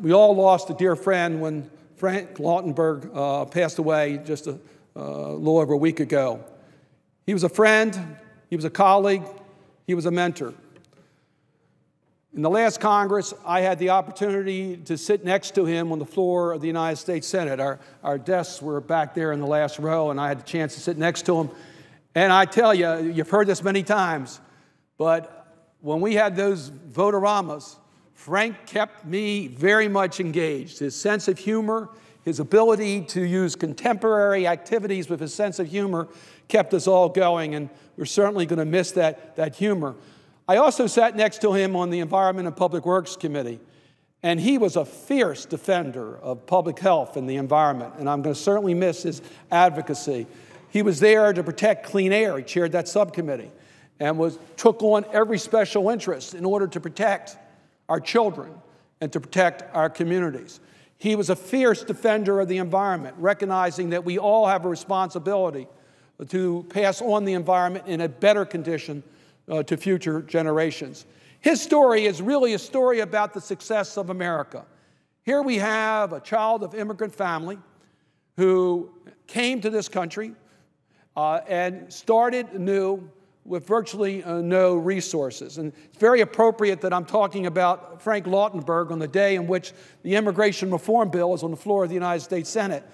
We all lost a dear friend when Frank Lautenberg uh, passed away just a uh, little over a week ago. He was a friend, he was a colleague, he was a mentor. In the last Congress, I had the opportunity to sit next to him on the floor of the United States Senate. Our, our desks were back there in the last row, and I had the chance to sit next to him. And I tell you, you've heard this many times, but when we had those vote-a-ramas, Frank kept me very much engaged. His sense of humor, his ability to use contemporary activities with his sense of humor kept us all going, and we're certainly going to miss that, that humor. I also sat next to him on the Environment and Public Works Committee, and he was a fierce defender of public health and the environment, and I'm going to certainly miss his advocacy. He was there to protect clean air. He chaired that subcommittee and was, took on every special interest in order to protect our children and to protect our communities. He was a fierce defender of the environment, recognizing that we all have a responsibility to pass on the environment in a better condition uh, to future generations. His story is really a story about the success of America. Here we have a child of immigrant family who came to this country uh, and started new with virtually uh, no resources. And it's very appropriate that I'm talking about Frank Lautenberg on the day in which the immigration reform bill is on the floor of the United States Senate.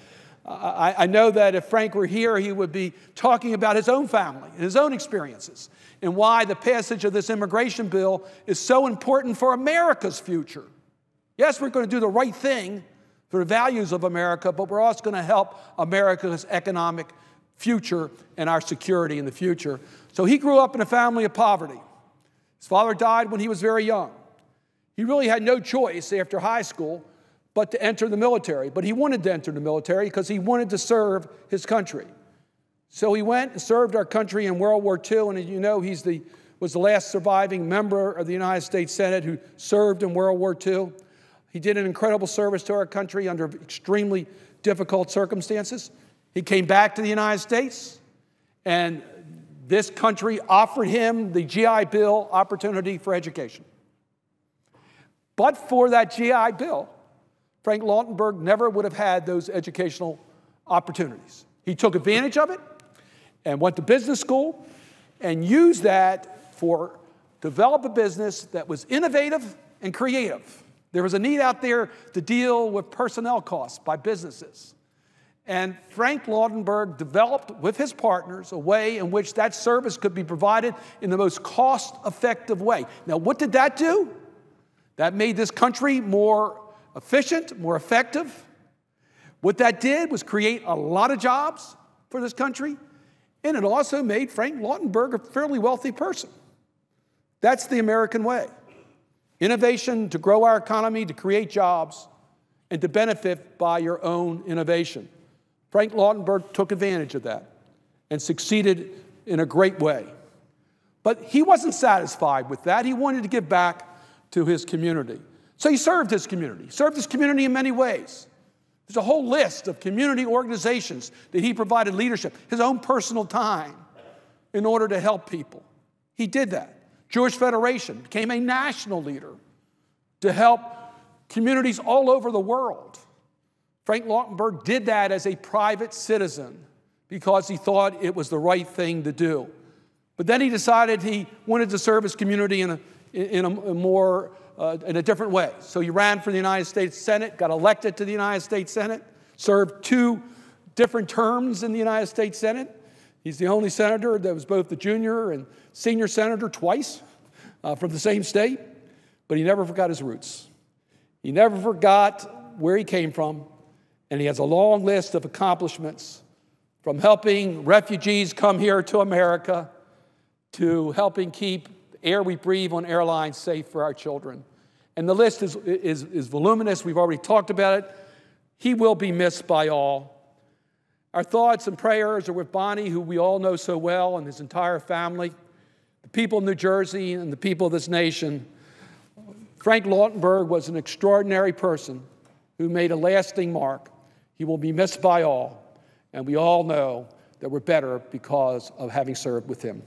I, I know that if Frank were here, he would be talking about his own family and his own experiences and why the passage of this immigration bill is so important for America's future. Yes, we're going to do the right thing for the values of America, but we're also going to help America's economic future and our security in the future. So he grew up in a family of poverty. His father died when he was very young. He really had no choice after high school but to enter the military. But he wanted to enter the military because he wanted to serve his country. So he went and served our country in World War II, and as you know, he the, was the last surviving member of the United States Senate who served in World War II. He did an incredible service to our country under extremely difficult circumstances. He came back to the United States, and this country offered him the GI Bill opportunity for education. But for that GI Bill, Frank Lautenberg never would have had those educational opportunities. He took advantage of it and went to business school and used that for develop a business that was innovative and creative. There was a need out there to deal with personnel costs by businesses. And Frank Lautenberg developed with his partners a way in which that service could be provided in the most cost effective way. Now, what did that do? That made this country more efficient, more effective. What that did was create a lot of jobs for this country and it also made Frank Lautenberg a fairly wealthy person. That's the American way. Innovation to grow our economy, to create jobs, and to benefit by your own innovation. Frank Lautenberg took advantage of that and succeeded in a great way. But he wasn't satisfied with that. He wanted to give back to his community. So he served his community, served his community in many ways. There's a whole list of community organizations that he provided leadership, his own personal time, in order to help people. He did that. Jewish Federation became a national leader to help communities all over the world. Frank Lautenberg did that as a private citizen because he thought it was the right thing to do. But then he decided he wanted to serve his community in a, in a, more uh, in a different way. So he ran for the United States Senate, got elected to the United States Senate, served two different terms in the United States Senate. He's the only senator that was both the junior and senior senator twice uh, from the same state, but he never forgot his roots. He never forgot where he came from, and he has a long list of accomplishments from helping refugees come here to America to helping keep air we breathe on airlines safe for our children. And the list is, is, is voluminous. We've already talked about it. He will be missed by all. Our thoughts and prayers are with Bonnie, who we all know so well, and his entire family, the people of New Jersey, and the people of this nation. Frank Lautenberg was an extraordinary person who made a lasting mark. He will be missed by all, and we all know that we're better because of having served with him.